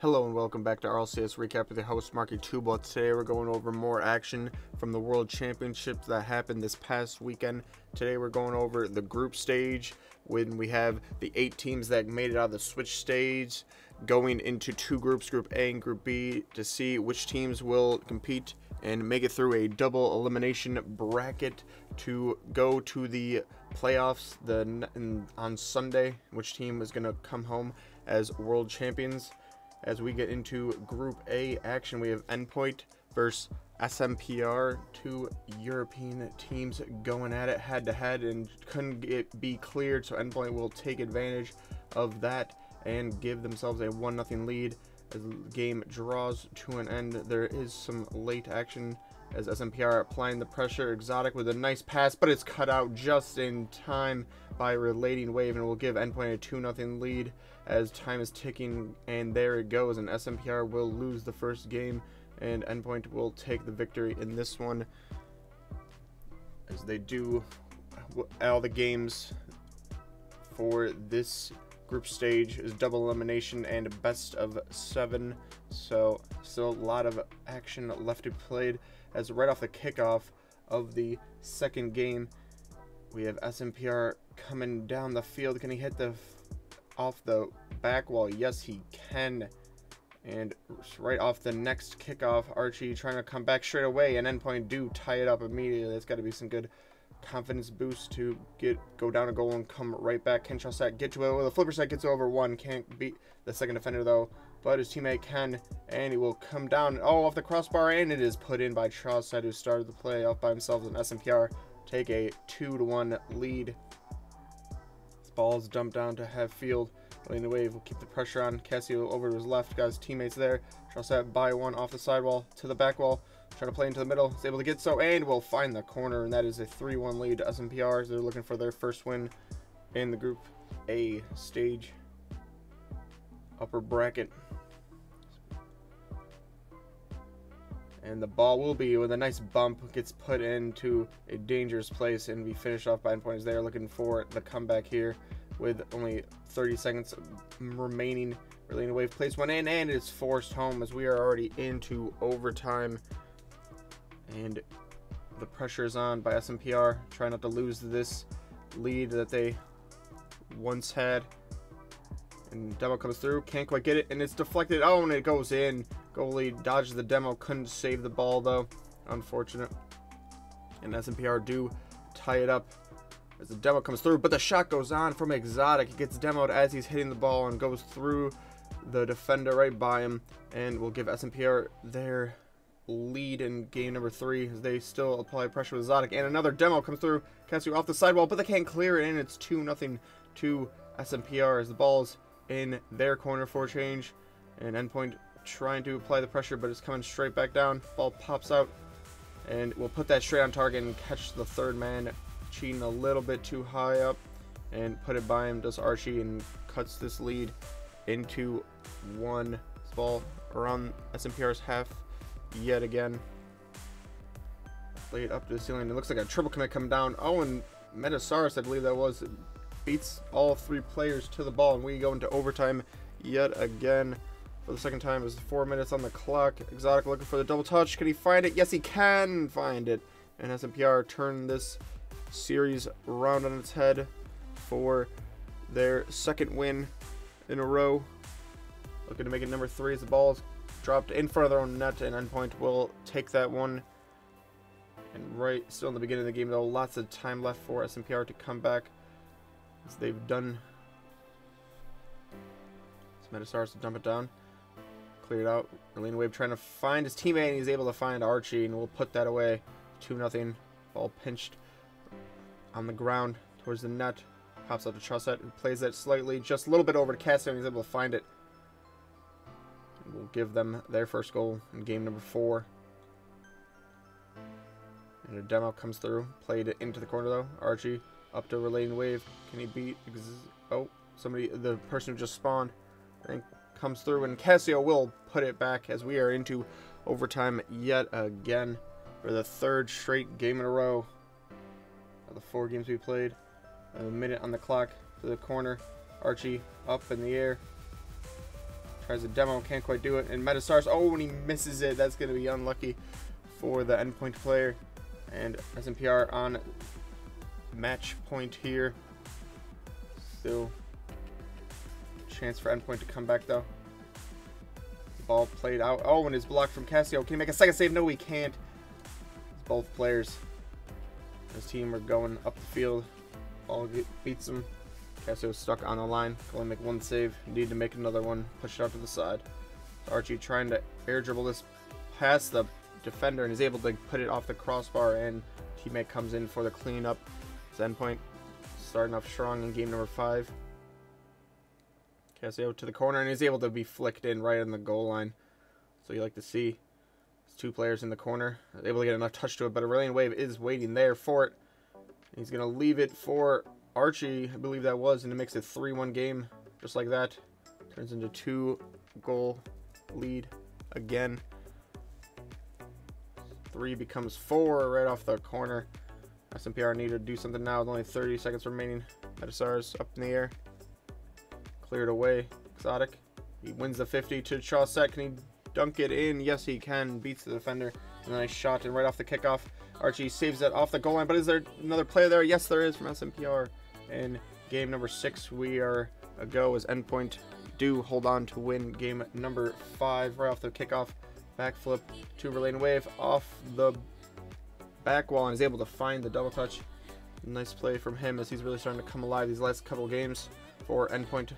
Hello and welcome back to RLCS Recap with the host Marky Tubal. Today we're going over more action from the World Championships that happened this past weekend. Today we're going over the group stage when we have the eight teams that made it out of the switch stage going into two groups, Group A and Group B, to see which teams will compete and make it through a double elimination bracket to go to the playoffs the on Sunday. Which team is going to come home as world champions? As we get into Group A action. We have Endpoint versus SMPR, two European teams going at it head to head and couldn't get, be cleared, so Endpoint will take advantage of that and give themselves a 1 0 lead as the game draws to an end. There is some late action as SMPR applying the pressure. Exotiik with a nice pass, but it's cut out just in time by Relating Wave and will give Endpoint a 2 0 lead as time is ticking. And there it goes, and SMPR will lose the first game, and Endpoint will take the victory in this one. As they do all the games for this group stage is double elimination and best of seven. So still a lot of action left to be played. As right off the kickoff of the second game, we have SMPR coming down the field. Can he hit the off the back wall? Yes, he can. And right off the next kickoff, Archie trying to come back straight away, and Endpoint do tie it up immediately. That's got to be some good confidence boost to get go down a goal and come right back. Ken Chaussette get to it with a flipper set, gets over one. Can't beat the second defender though but his teammate can, and he will come down, oh, off the crossbar, and it is put in by Chaussette, who started the play off by himself, and SMPR take a 2 to one lead. This ball is dumped down to half field. Letting the wave will keep the pressure on. Kassio over to his left, got his teammates there. Chaussette by one off the sidewall to the back wall. Trying to play into the middle. Is able to get so, and will find the corner, and that is a 3-1 lead to SMPR. They're looking for their first win in the Group A stage upper bracket. And the ball will be, with a nice bump, gets put into a dangerous place and we finish off by endpoints. They are looking for the comeback here with only 30 seconds remaining. Relating Wave plays one in and it's forced home as we are already into overtime. And the pressure is on by SMPR. Trying not to lose this lead that they once had. And demo comes through, can't quite get it, and it's deflected. Oh, and it goes in. Goalie dodges the demo, couldn't save the ball though. Unfortunate. And SMPR do tie it up as the demo comes through, but the shot goes on from Exotiik. He gets demoed as he's hitting the ball and goes through the defender right by him, and will give SMPR their lead in game number three as they still apply pressure with Exotiik. And another demo comes through, Katsu off the sidewall, but they can't clear it, and it's 2 nothing to SMPR as the ball's in their corner for a change. And Endpoint trying to apply the pressure, but it's coming straight back down. Ball pops out, and we'll put that straight on target and catch the third man cheating a little bit too high up and put it by him. Does Archie and cuts this lead into one. Ball around SMPR's half yet again. Played up to the ceiling. It looks like a triple commit come down. Oh, and Metsanauris, I believe that was, beats all three players to the ball, and we go into overtime yet again for the second time. It's four minutes on the clock. Exotiik looking for the double touch. Can he find it? Yes, he can find it. And SMPR turn this series around on its head for their second win in a row. Looking to make it number three as the ball is dropped in front of their own net, and Endpoint will take that one. And right, still in the beginning of the game, though, lots of time left for SMPR to come back as they've done. Metsanauris to dump it down. Cleared out. Relating Wave trying to find his teammate, and he's able to find Archie, and we'll put that away. 2 nothing. Ball pinched on the ground towards the net. Pops out to Chaussette, who plays that slightly, just a little bit over to Castle, and he's able to find it. And we'll give them their first goal in game number four. And a demo comes through. Played it into the corner, though. Archie up to Relating Wave. Can he beat... oh, somebody... The person who just spawned. Think comes through. And Kassio will put it back as we are into overtime yet again for the third straight game in a row of the four games we played. A minute on the clock to the corner. Archie up in the air. Tries a demo, can't quite do it. And Metsanauris, oh, and he misses it. That's going to be unlucky for the endpoint player. And SMPR on match point here. Still chance for endpoint to come back though. Ball played out. Oh, and it's blocked from Kassio. Can he make a second save? No, he can't. Both players. His team are going up the field. Ball beats him. Kassio stuck on the line. Can only make one save. Need to make another one. Push it out to the side. Archie trying to air dribble this past the defender and is able to put it off the crossbar and teammate comes in for the cleanup. Endpoint starting off strong in game number five. Kassio to the corner and he's able to be flicked in right on the goal line. So you like to see two players in the corner able to get enough touch to it, but Aurelian Wave is waiting there for it. He's going to leave it for Archie, I believe that was, and it makes it 3-1 game, just like that. Turns into two goal lead again. Three becomes four right off the corner. SMPR need to do something now with only 30 seconds remaining. Metsanauris up in the air. Cleared away. Exotiik. He wins the 50 to Chaussette. Can he dunk it in? Yes, he can. Beats the defender. A nice shot and right off the kickoff. Archie saves it off the goal line. But is there another player there? Yes, there is from SMPR. In game number six, we are a go as Endpoint do hold on to win game number five right off the kickoff. Backflip to Relating Wave off the back wall and is able to find the double touch. Nice play from him as he's really starting to come alive these last couple games for Endpoint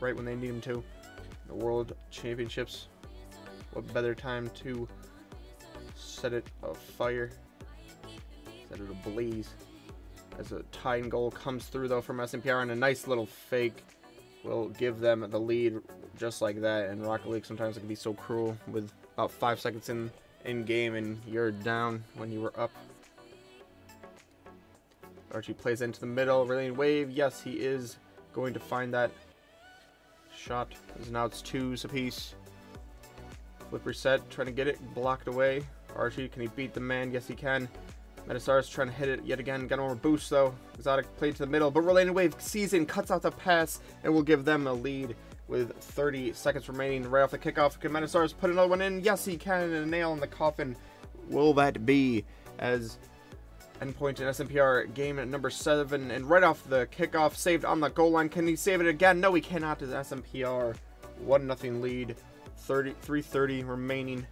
right when they need him to. The World Championships. What better time to set it afire? Set it ablaze. As a tying goal comes through though from SMPR and a nice little fake will give them the lead just like that. And Rocket League sometimes it can be so cruel with about five seconds in in game and you're down when you were up. Archie plays into the middle, Relating Wave. Yes, he is going to find that shot. Now it's twos apiece. Flip reset, trying to get it blocked away. Archie, can he beat the man? Yes, he can. Metsanauris trying to hit it yet again. Got more boost though. Exotiik played to the middle, but Relating Wave sees in, cuts out the pass, and will give them a lead with 30 seconds remaining right off the kickoff. Can Metsanauris put another one in? Yes, he can. And a nail in the coffin. Will that be as Endpoint in SMPR game number 7 and right off the kickoff saved on the goal line. Can he save it again? No, he cannot as SMPR. 1 nothing lead. 30, 330 remaining.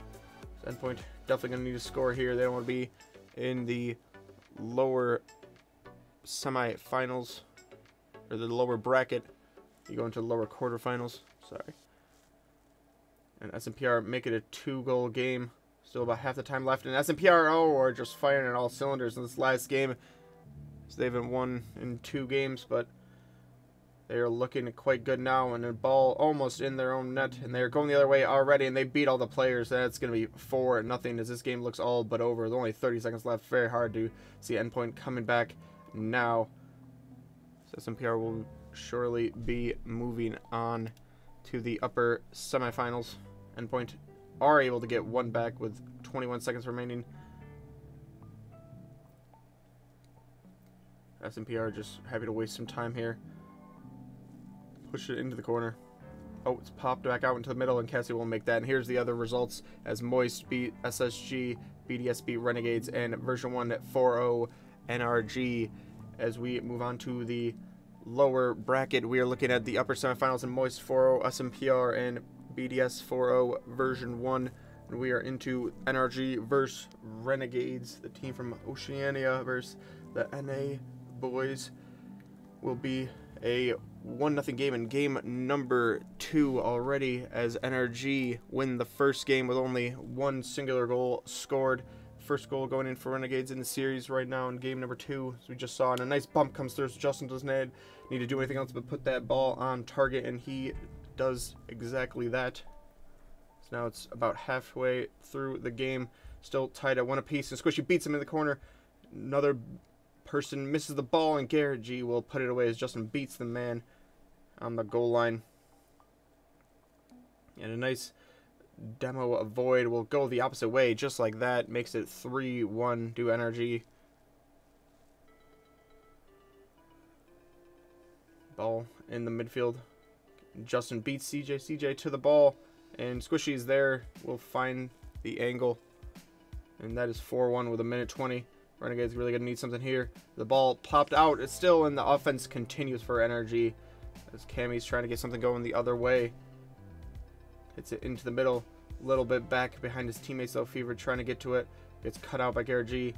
Endpoint definitely going to need to score here. They don't want to be in the lower semifinals or the lower bracket. You go into the lower quarterfinals. Sorry. And SMPR make it a two-goal game. Still about half the time left. And SMPRO oh, are just firing at all cylinders in this last game. So they haven't won in two games, but they are looking quite good now. And a ball almost in their own net. And they're going the other way already. And they beat all the players. That's going to be 4 nothing as this game looks all but over. There's only 30 seconds left. Very hard to see Endpoint coming back now. So SMPR will surely be moving on to the upper semifinals. Endpoint are able to get one back with 21 seconds remaining. S&P are just happy to waste some time here. Push it into the corner. Oh, it's popped back out into the middle, and Cassie will make that. And here's the other results as Moist beat SSG, BDS beat Renegades, and version 1 at 4 NRG. As we move on to the lower bracket, we are looking at the upper semifinals in Moist 4 SMPR and BDS 4.0 version 1. And we are into NRG versus Renegades, the team from Oceania versus the NA boys. Will be a 1 0 game in game number 2 already as NRG win the first game with only one singular goal scored. First goal going in for Renegades in the series right now in game number 2, as we just saw. And a nice bump comes through, so Justin doesn't need to do anything else but put that ball on target, and he does exactly that. So now it's about halfway through the game, still tied at one apiece, and Squishy beats him in the corner. Another person misses the ball, and Garrett G will put it away as Justin beats the man on the goal line. And a nice demo avoid will go the opposite way, just like that. Makes it 3-1 to NRG. Ball in the midfield Justin beats CJ. CJ to the ball. And Squishy is there. We'll find the angle. And that is 4-1 with a minute 20. Renegades really going to need something here. The ball popped out. It's still in the offense continues for NRG. As Cammy's trying to get something going the other way. Hits it into the middle. A little bit back behind his teammates though. Fever trying to get to it. Gets cut out by Garrett G.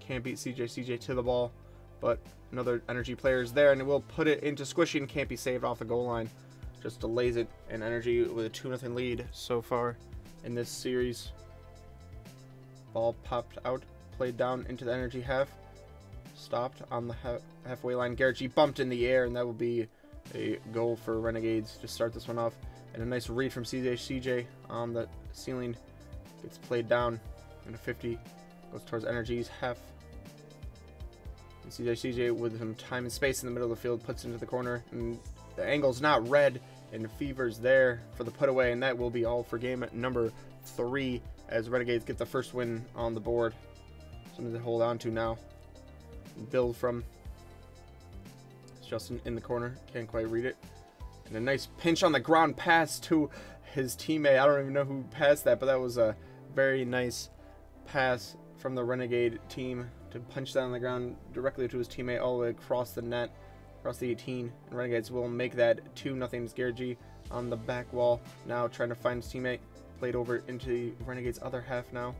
Can't beat CJ. CJ to the ball. But another NRG player is there and it will put it into Squishy and can't be saved off the goal line. Just delays it and NRG with a 2-0 lead so far in this series. Ball popped out, played down into the NRG half. Stopped on the ha halfway line. Garrett G bumped in the air and that will be a goal for Renegades to start this one off. And a nice read from CJ. CJ on um, the ceiling gets played down. And a 50 goes towards NRG's half. And CJ CJ with some time and space in the middle of the field puts into the corner. And the angle's not red. And Fever's there for the put away. And that will be all for game number three as Renegades get the first win on the board. Something to hold on to now. Build from Justin in the corner. Can't quite read it. And a nice pinch on the ground pass to his teammate. I don't even know who passed that, but that was a very nice pass from the Renegade team to punch that on the ground directly to his teammate all the way across the net, across the 18. And Renegades will make that 2 nothing. Scaregy on the back wall now trying to find his teammate. Played over into the Renegades' other half now.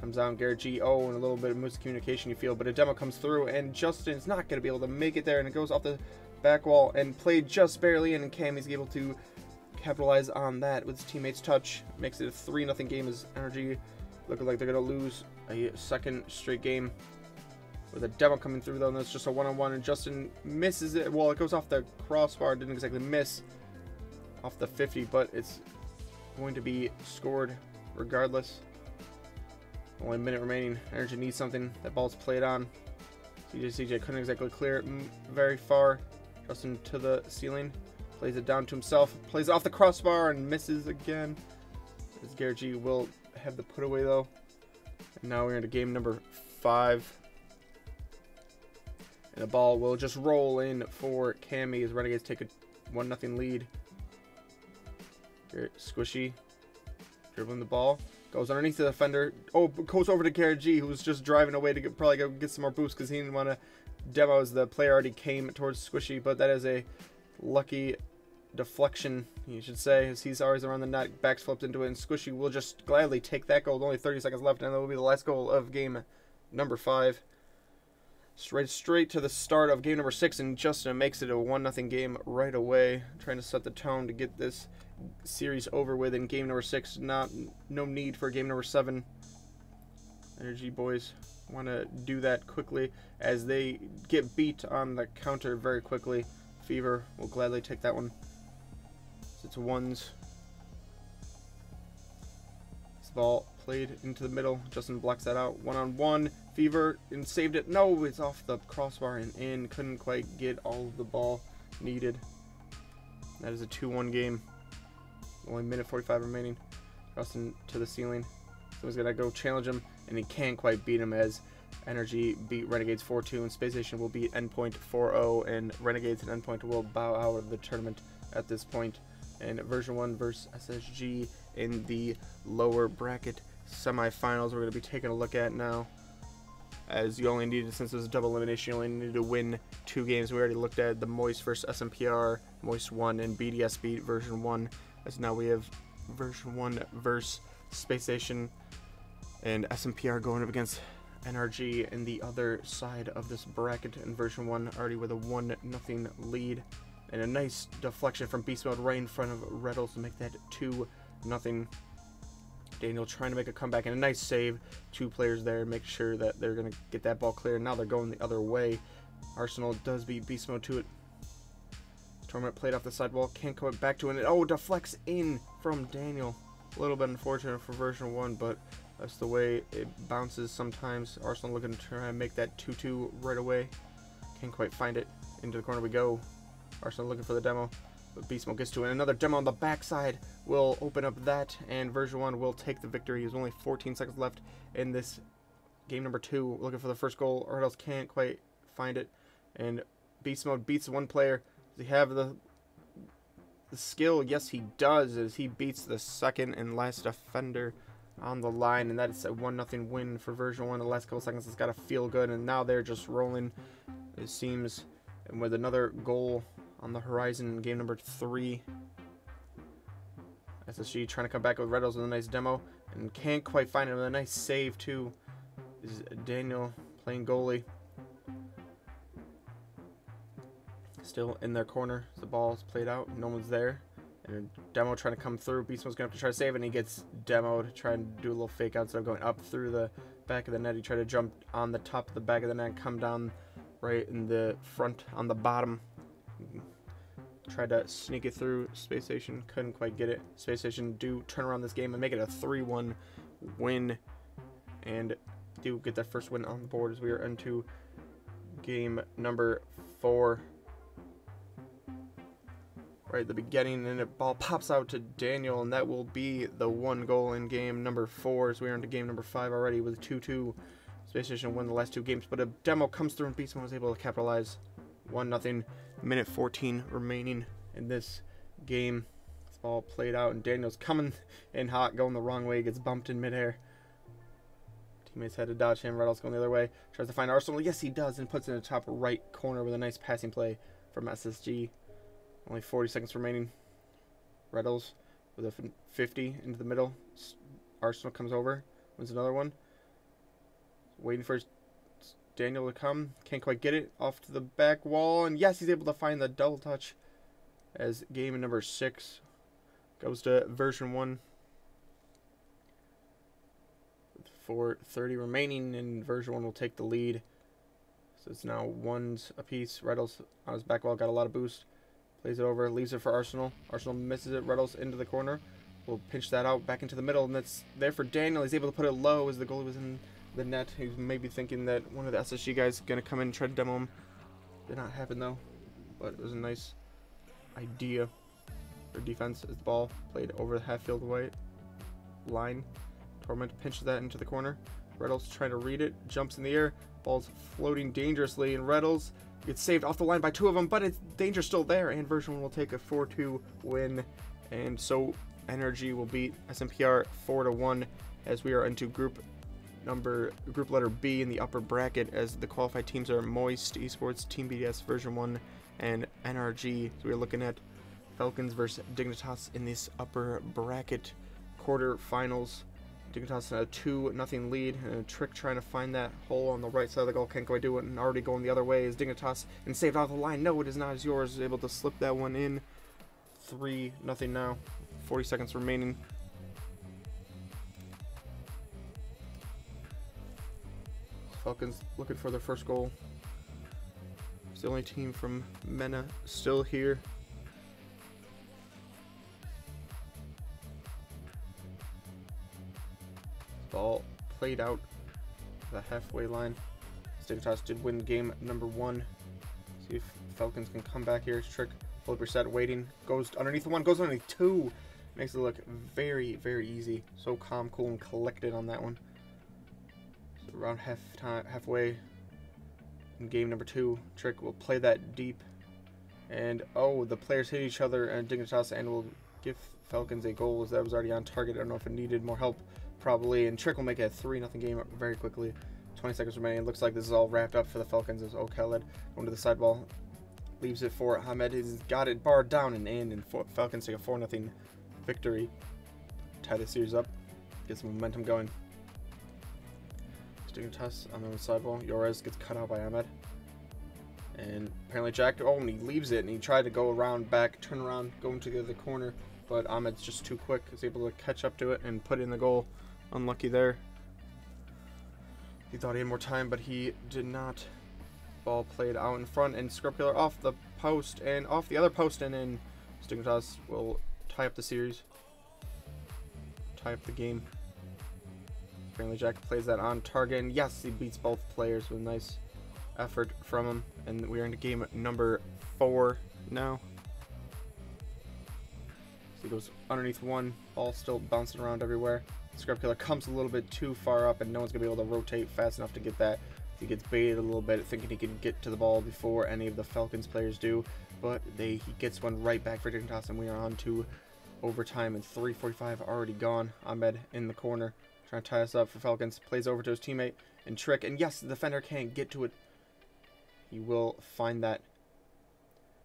Comes down Garrett G. Oh, and a little bit of miscommunication you feel, but a demo comes through, and Justin's not going to be able to make it there, and it goes off the back wall and played just barely in, and Cammy's able to capitalize on that with his teammates' touch. Makes it a 3 0 game as NRG looking like they're going to lose a second straight game. With a demo coming through, though, and it's just a one on one, and Justin misses it. Well, it goes off the crossbar, didn't exactly miss off the 50, but it's going to be scored regardless. Only a minute remaining. NRG needs something. That ball's played on. CJ CJ couldn't exactly clear it very far. Justin to the ceiling. Plays it down to himself. Plays off the crossbar and misses again. As Garrett will have the put away though. And now we're into game number five. And the ball will just roll in for Cammy as Renegades take a 1 nothing lead. Squishy dribbling the ball. Goes underneath the defender. Oh, goes over to Garrett G, who's just driving away to get, probably go get some more boosts because he didn't want to demo as the player already came towards Squishy. But that is a lucky deflection, you should say, as he's always around the net, backs flipped into it, and Squishy will just gladly take that goal. Only 30 seconds left, and that will be the last goal of game number five. Straight straight to the start of game number six, and Justin makes it a one nothing game right away, trying to set the tone to get this series over with in game number six. Not no need for game number seven. NRG boys want to do that quickly as they get beat on the counter very quickly. Fever will gladly take that one. It's a ones. This ball played into the middle. Justin blocks that out. One on one. Fever and saved it. No, it's off the crossbar and in. Couldn't quite get all of the ball needed. That is a 2-1 game. Only minute 45 remaining. Justin to the ceiling. Someone's gonna go challenge him, and he can't quite beat him as NRG beat Renegades 4-2, and Space Station will beat Endpoint 4-0, and Renegades and Endpoint will bow out of the tournament at this point. And version 1 versus SSG in the lower bracket semifinals we're going to be taking a look at now. As you only needed, since it was a double elimination, you only needed to win two games. We already looked at the Moist versus SMPR, Moist 1, and BDS beat version 1 as now we have version 1 versus Space Station and SMPR going up against NRG in the other side of this bracket in version 1 already with a 1 nothing lead and a nice deflection from Beast Mode right in front of Retals to make that 2 nothing. Daniel trying to make a comeback and a nice save. Two players there, make sure that they're going to get that ball clear. Now they're going the other way. Arsenal does beat Beast Mode to it Torment played off the sidewall, can't come back to it. Oh, deflects in from Daniel. A little bit unfortunate for version 1, but that's the way it bounces sometimes. Arsenal looking to try and make that 2-2 right away. Can't quite find it. Into the corner we go. Arsenal looking for the demo. But Beast Mode gets to it. Another demo on the backside will open up that, and version 1 will take the victory. There's only 14 seconds left in this game number 2. Looking for the first goal. Or else can't quite find it. And Beast Mode beats one player. Does he have the the skill? Yes, he does, as he beats the second and last defender on the line, and that's a 1 nothing win for version 1. The last couple seconds, it's got to feel good, and now they're just rolling, it seems, and with another goal on the horizon game number 3. SSG trying to come back with Retals with a nice demo, and can't quite find it with a nice save, too. Is Daniel playing goalie. Still in their corner. The ball ball's played out. No one's there. And Demo trying to come through. Beastman's going to have to try to save and he gets demoed. Trying to do a little fake out instead of going up through the back of the net. He tried to jump on the top of the back of the net, come down right in the front on the bottom. Tried to sneak it through Space Station. Couldn't quite get it. Space Station do turn around this game and make it a 3-1 win. And do get that first win on the board as we are into game number four right at the beginning, and the ball pops out to Daniel, and that will be the one goal in game number four. As we are into game number five already with 2-2. Space Station won the last two games, but a demo comes through and Beastman was able to capitalize. 1 nothing. Minute 14 remaining in this game. Ball played out, and Daniel's coming in hot, going the wrong way, gets bumped in midair. Teammates had to dodge him. Reynolds going the other way. Tries to find Arsenal. Yes, he does, and puts it in the top right corner with a nice passing play from SSG. Only 40 seconds remaining. Retals with a 50 into the middle. Arsenal comes over. Wins another one. Waiting for Daniel to come. Can't quite get it. Off to the back wall. And yes, he's able to find the double touch as game number six goes to version one. 4.30 remaining, and version one will take the lead. So it's now ones apiece. Retals on his back wall got a lot of boost. Plays it over, leaves it for Arsenal. Arsenal misses it. Retals into the corner. Will pinch that out back into the middle, and that's there for Daniel. He's able to put it low as the goalie was in the net. He's maybe thinking that one of the SSG guys going to come in and try to demo him. Did not happen though, but it was a nice idea for defense as the ball played over the half field white line. Torment pinches that into the corner. Retals trying to read it, jumps in the air, ball's floating dangerously, and Retals Gets saved off the line by two of them, but it's danger still there, and version 1 will take a 4-2 win. And so NRG will beat SMPR 4-1 as we are into group number group letter B in the upper bracket as the qualified teams are Moist Esports, Team BDS version 1, and NRG. So we're looking at Falcons versus Dignitas in this upper bracket quarterfinals. Dignitas a 2 nothing lead, and a trick trying to find that hole on the right side of the goal. Can't quite do it, and already going the other way is Dignitas, and saved out the line. No, it is not as yours. Able to slip that one in. 3 nothing now. 40 seconds remaining. Falcons looking for their first goal. It's the only team from MENA still here. Ball played out the halfway line. Dignitas did win game number one. See if Falcons can come back here. Trick, flipper set, waiting. Goes underneath the one, goes underneath two. Makes it look very, very easy. So calm, cool, and collected on that one. So around half time, halfway in game number two, Trick will play that deep. And, oh, the players hit each other, and Dignitas and will give Falcons a goal as that was already on target. I don't know if it needed more help probably, and Trick will make it a 3 nothing game very quickly. 20 seconds remaining. It looks like this is all wrapped up for the Falcons as oKhaliD going to the sideball. Leaves it for Hamed. He's got it barred down and in, and Falcons take a 4 nothing victory. Tie the series up. Get some momentum going. Sticking test on the sideball. Joreuz gets cut out by Ahmed. And apparently Jack, oh, and he leaves it, and he tried to go around back, turn around, go into the other corner, but Ahmed's just too quick. He's able to catch up to it and put in the goal. Unlucky there. He thought he had more time, but he did not. Ball played out in front, and Scrub Killa off the post, and off the other post, and in Dignitas will tie up the series. Tie up the game. Apparently Jack plays that on target, and yes, he beats both players with a nice effort from him. And we're into game number four now. So he goes underneath one, ball still bouncing around everywhere. Scrub Killa comes a little bit too far up and no one's going to be able to rotate fast enough to get that. He gets baited a little bit, thinking he can get to the ball before any of the Falcons players do. but they he gets one right back for Dignitas, and we are on to overtime. And 3:45 already gone. Ahmed in the corner trying to tie us up for Falcons. Plays over to his teammate and trick, and yes, the defender can't get to it. He will find that.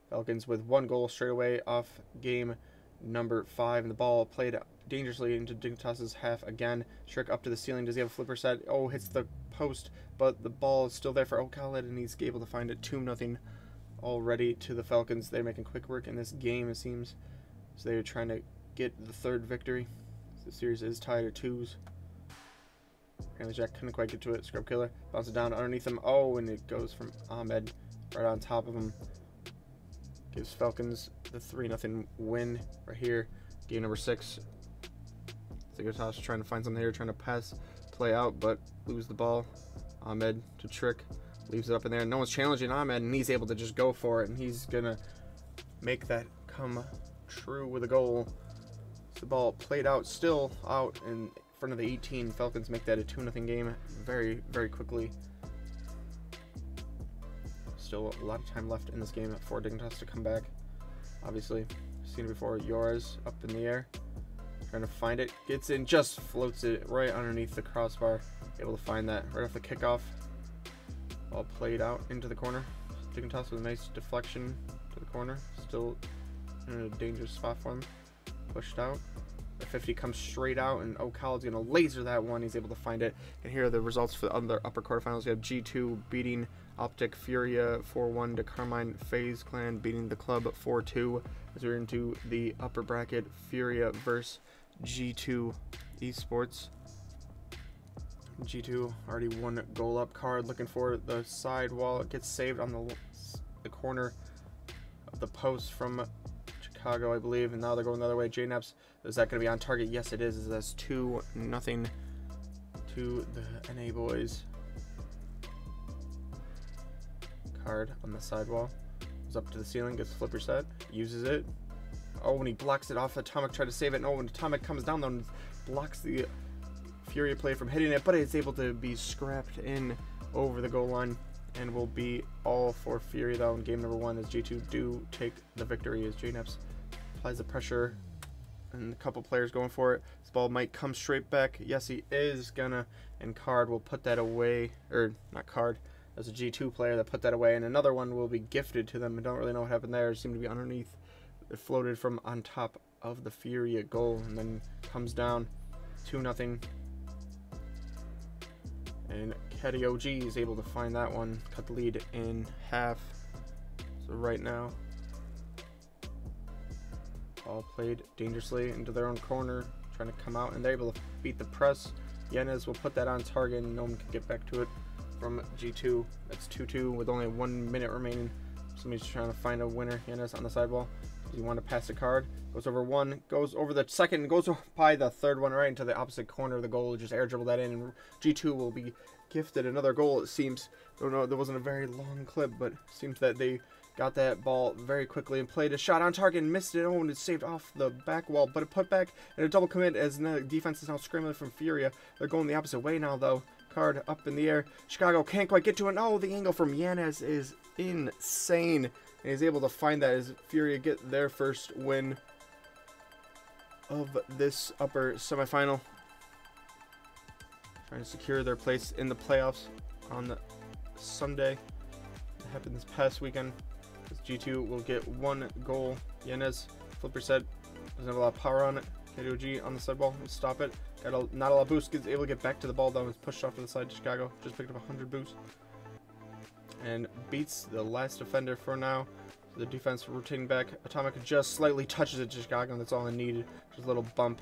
Falcons with one goal straight away off game number five, and the ball played dangerously into Dignitas's half again. Strick up to the ceiling. Does he have a flipper set? Oh, hits the post, but the ball is still there for oh oKhaliD, and he's able to find it 2 nothing already to the Falcons. They're making quick work in this game, it seems. So they're trying to get the third victory. The series is tied at twos. Apparently Jack couldn't quite get to it. Scrub Killa bounces down underneath him. Oh, and it goes from Ahmed right on top of him. Gives Falcons the 3 nothing win right here. Game number six. Dignitas trying to find something here, trying to pass, play out, but lose the ball. Ahmed to trick, leaves it up in there. No one's challenging Ahmed, and he's able to just go for it, and he's gonna make that come true with a goal. The ball played out, still out in front of the 18. Falcons make that a 2 0 game very, very quickly. Still a lot of time left in this game for Dignitas to come back. Obviously, seen it before. Joreuz up in the air. Trying to find it. Gets in, just floats it right underneath the crossbar. Able to find that right off the kickoff. All played out into the corner. Dignitas with a nice deflection to the corner. Still in a dangerous spot for him. Pushed out. The 50 comes straight out, and oKhaliD's going to laser that one. He's able to find it. And here are the results for the other upper quarterfinals. We have G2 beating Optic Furia 4-1 to Carmine FaZe Clan beating the club 4-2 as we're into the upper bracket Furia versus G2 Esports. G2 already one goal up card looking for the side wall. It gets saved on the, the corner of the post from Chicago, I believe. And now they're going the other way. JKnaps, is that going to be on target? Yes, it is. That's 2 nothing to the NA boys. Card on the sidewall. Goes up to the ceiling, gets flipper set, uses it, Oh, when he blocks it off, Atomic tried to save it. And oh, when Atomic comes down, then blocks the Fury play from hitting it, but it's able to be scrapped in over the goal line and will be all for Fury though in game number one as G2 do take the victory as JKnaps applies the pressure and a couple players going for it. This ball might come straight back. Yes, he is gonna, and Card will put that away, or not Card, as a G2 player that put that away, and another one will be gifted to them. I don't really know what happened there. It seemed to be underneath it floated from on top of the Furia goal and then comes down 2 nothing. And Caddy OG is able to find that one, cut the lead in half. So right now, all played dangerously into their own corner, trying to come out, and they're able to beat the press. Yanez will put that on target, and no one can get back to it from G2. That's 2-2 with only one minute remaining. Somebody's trying to find a winner. Yanez on the sidewall. You want to pass the card. Goes over one, goes over the second, goes by the third one right into the opposite corner of the goal. Just air dribble that in, and G2 will be gifted another goal. It seems. I Don't know. There wasn't a very long clip, but seems that they got that ball very quickly and played a shot on target and missed it. Oh, and it saved off the back wall, but it put back in a double commit as the defense is now scrambling from Furia. They're going the opposite way now, though. Card up in the air. Chicago can't quite get to it. Oh, the angle from Yanez is insane and he's able to find that as Furia get their first win of this upper semifinal. Trying to secure their place in the playoffs on the Sunday. It happened this past weekend. G2 will get one goal. Yanez, flipper set, doesn't have a lot of power on it. KDOG on the side ball, stop it. Got a, not a lot of boost, gets able to get back to the ball though, is pushed off to the side to Chicago. Just picked up 100 boost and beats the last defender for now. The defense rotating back. Atomic just slightly touches it to Chicago, that's all it needed. Just a little bump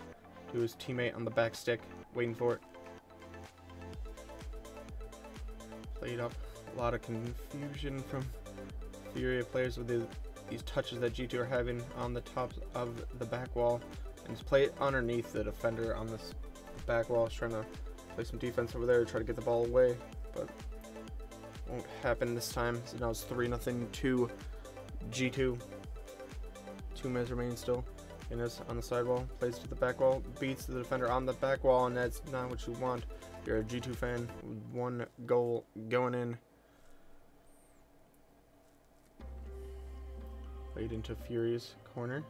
to his teammate on the back stick, waiting for it. Played up. A lot of confusion from Furia players with the, these touches that G2 are having on the top of the back wall. And just play it underneath the defender on this back wall. Just trying to play some defense over there, try to get the ball away. But won't happen this time. So now it's 3 nothing to G2. Two minutes remaining still. Innes on the sidewall, plays to the back wall, beats the defender on the back wall, and that's not what you want. You're a G2 fan one goal going in. Played into Fury's corner.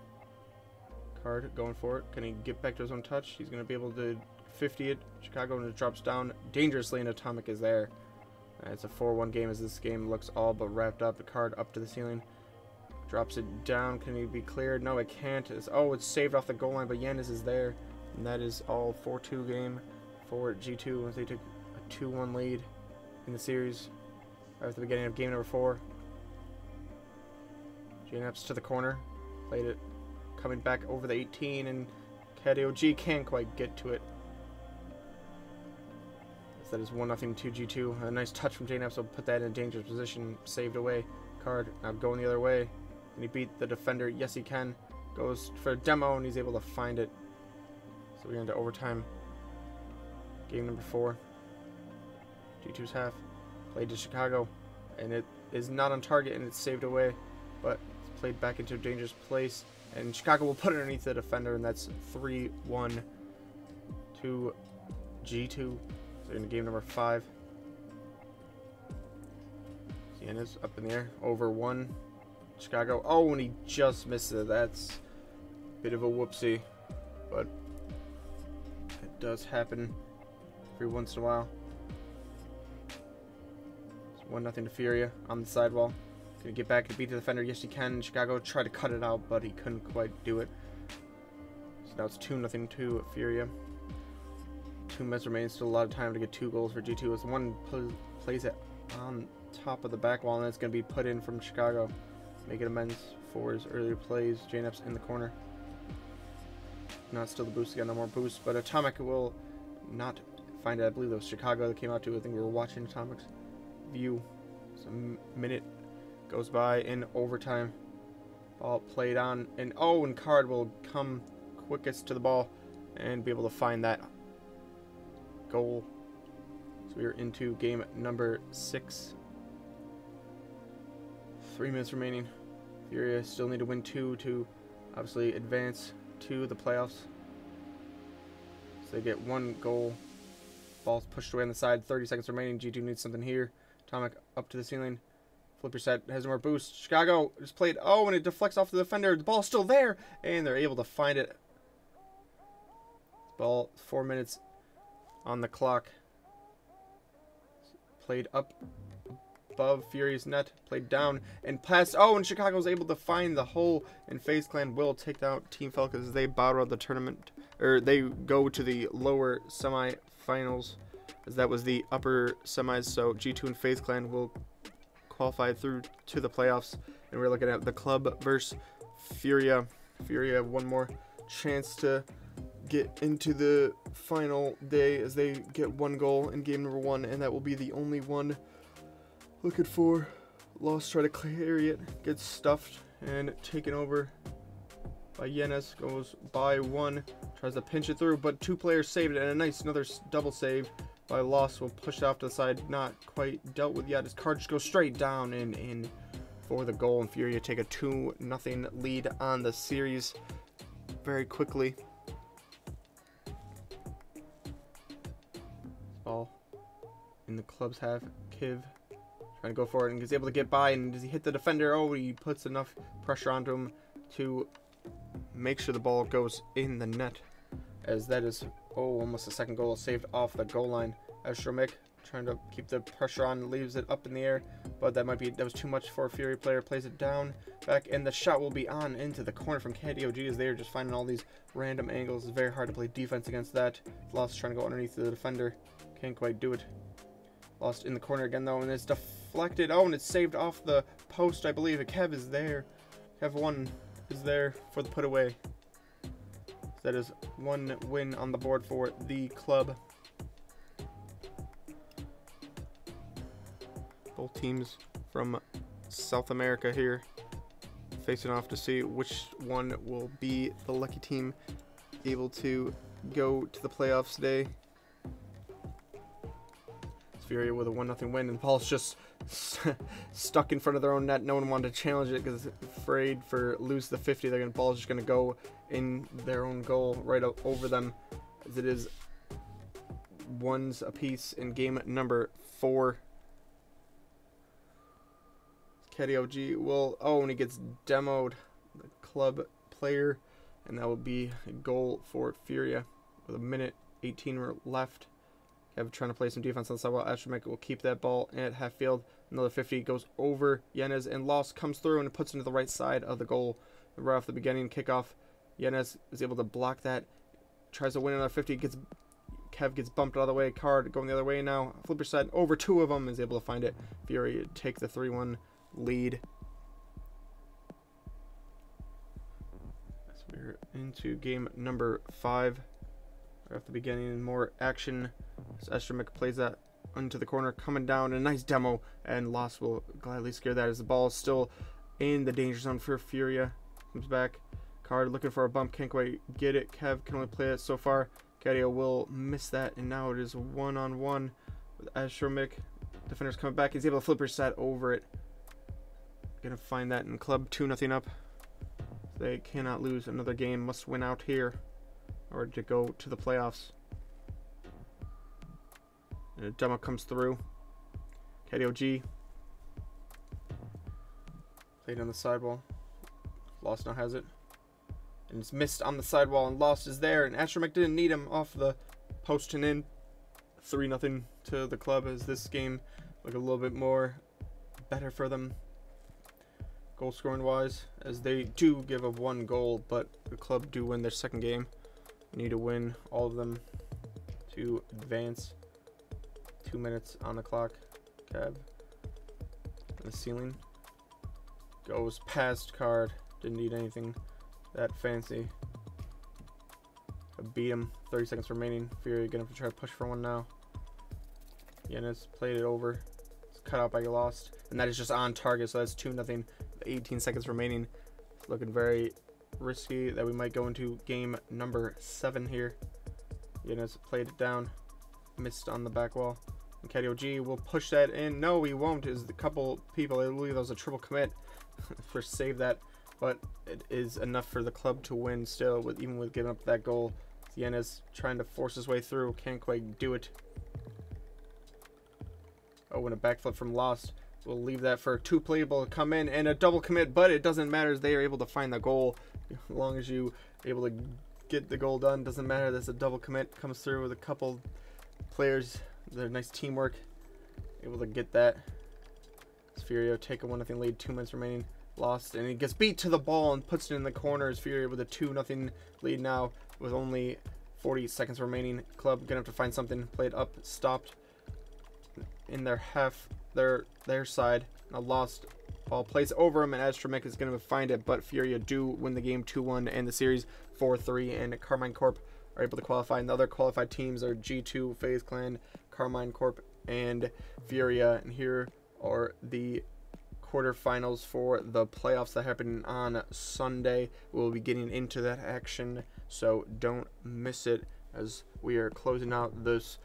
Card going for it. Can he get back to his own touch? He's going to be able to 50 it. Chicago and it drops down dangerously and Atomic is there. It's a 4-1 game as this game looks all but wrapped up. The card up to the ceiling. Drops it down. Can he be cleared? No, it can't. It's, oh, it's saved off the goal line, but Yanis is there. And that is all 4-2 game for G2 once they took a 2-1 lead in the series right at the beginning of game number 4. JKnaps to the corner. Played it coming back over the 18 and KDOG can't quite get to it. That is 1 0 2 G2. A nice touch from JKnaps will put that in a dangerous position. Saved away. Card now going the other way. Can he beat the defender? Yes, he can. Goes for a demo and he's able to find it. So we're into overtime. Game number 4. G2's half. Played to Chicago. And it is not on target and it's saved away. But it's played back into a dangerous place. And Chicago will put it underneath the defender, and that's 3 1 to G2. In game number 5. Siena's up in the air. Over 1. Chicago. Oh, and he just missed it. That's a bit of a whoopsie. But it does happen every once in a while. It's 1 nothing to Furia on the sidewall. Gonna get back and beat the defender. Yes, he can. Chicago tried to cut it out, but he couldn't quite do it. So now it's 2 nothing to Furia. Two minutes remain. Still a lot of time to get two goals for G2. As one pl plays it on top of the back wall, and it's going to be put in from Chicago. Making amends for his earlier plays. JNEP's in the corner. Not still the boost. Got no more boost, but Atomic will not find it. I believe it was Chicago that came out to. I think we were watching Atomic's view. It's a minute Goes by in overtime. Ball played on. And oh, and Card will come quickest to the ball and be able to find that goal. So we are into game number six. Three minutes remaining. Furia still need to win two to obviously advance to the playoffs. So they get one goal. Ball's pushed away on the side. 30 seconds remaining. G2 needs something here. Atomic up to the ceiling. Flipper set has more boost. Chicago just played. Oh, and it deflects off the defender. The ball's still there, and they're able to find it. Ball four minutes on the clock. Played up above Fury's net. Played down and passed. Oh, and Chicago Chicago's able to find the hole, and FaZe Clan will take out Team Falcons as they out the tournament, or they go to the lower semi-finals, as that was the upper semis. So G2 and FaZe Clan will qualify through to the playoffs. And we're looking at the club versus Furia. Furia one more chance to get into the final day as they get one goal in game number one, and that will be the only one. Looking for Lost, try to clear it, gets stuffed and taken over by Yenes. Goes by one, tries to pinch it through, but two players saved it, and a nice another double save by loss will push it off to the side. Not quite dealt with yet. His card just goes straight down and in for the goal. And Furia take a 2 nothing lead on the series very quickly. The club's half. Kiv trying to go for it and he's able to get by. And does he hit the defender? Oh, he puts enough pressure onto him to make sure the ball goes in the net. As that is Oh, almost a second goal saved off the goal line. As Shromik trying to keep the pressure on, leaves it up in the air, but that might be that was too much for a Fury player. Plays it down, back, and the shot will be on into the corner from KDOG as they are just finding all these random angles. It's very hard to play defense against that. Lost trying to go underneath the defender, can't quite do it. Lost in the corner again though, and it's deflected. Oh, and it's saved off the post, I believe. A Kev is there. Kev one is there for the put away. That is one win on the board for the club. Both teams from South America here facing off to see which one will be the lucky team able to go to the playoffs today. With a 1-0 win, and Paul's just stuck in front of their own net. No one wanted to challenge it because afraid for lose the 50. They're gonna ball's just gonna go in their own goal right over them, as it is ones apiece in game number four. KDOG will. Oh, and he gets demoed. The club player. And that will be a goal for Furia with a minute 18 left. Kev trying to play some defense on the side while Astromech will keep that ball at half field. Another 50 goes over Yanez and Lost comes through and puts into the right side of the goal. Right off the beginning kickoff, Yanez is able to block that. Tries to win another 50. Gets Kev gets bumped out of the way. Card going the other way now. Flip reset over two of them is able to find it. Fury take the 3-1 lead. So we're into game number five. Right off the beginning, more action. So Astromech plays that into the corner, coming down. A nice demo, and Lost will gladly scare that as the ball is still in the danger zone for Furia. Comes back. Card looking for a bump. Can't quite get it. Kev can only play it so far. Cadio will miss that, and now it is one on one. Defender's coming back. He's able to flip reset over it. Gonna find that in club 2 nothing up. They cannot lose another game. Must win out here or to go to the playoffs. And a demo comes through. KDOG. Played on the sidewall. Lost now has it. And it's missed on the sidewall and Lost is there. And Astromech didn't need him off the post and in. 3 nothing to the club as this game look a little bit more better for them goal scoring wise as they do give up one goal but the club do win their second game need to win all of them to advance two minutes on the clock cab the ceiling. Goes past card didn't need anything that fancy. Beat him 30 seconds remaining. Fury gonna try to push for one now. Yanis played it over. It's cut out by lost and that is just on target so that's two nothing. 18 seconds remaining. Looking very risky that we might go into game number seven here. Yanis played it down missed on the back wall and KDOG will push that in no he won't is the couple people I believe that was a triple commit for save that but it is enough for the club to win still with even with giving up that goal Yanis trying to force his way through can't quite do it Oh, and a backflip from Lost. We'll leave that for two playable to come in and a double commit, but it doesn't matter they are able to find the goal. As long as you able to get the goal done, doesn't matter. There's a double commit comes through with a couple players. Nice teamwork. Able to get that. Furio take a one nothing lead, two minutes remaining. Lost and he gets beat to the ball and puts it in the corner as Fury with a two nothing lead now with only 40 seconds remaining. Club gonna have to find something. Played up, stopped in their half their their side. A lost ball plays over him, and Astromech is going to find it. But Furia do win the game 2-1 and the series 4-3, and Karmine Corp are able to qualify. And the other qualified teams are G2, FaZe Clan, Karmine Corp, and Furia. And here are the quarterfinals for the playoffs that happen on Sunday. We'll be getting into that action, so don't miss it as we are closing out this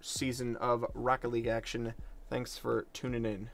season of Rocket League action. Thanks for tuning in.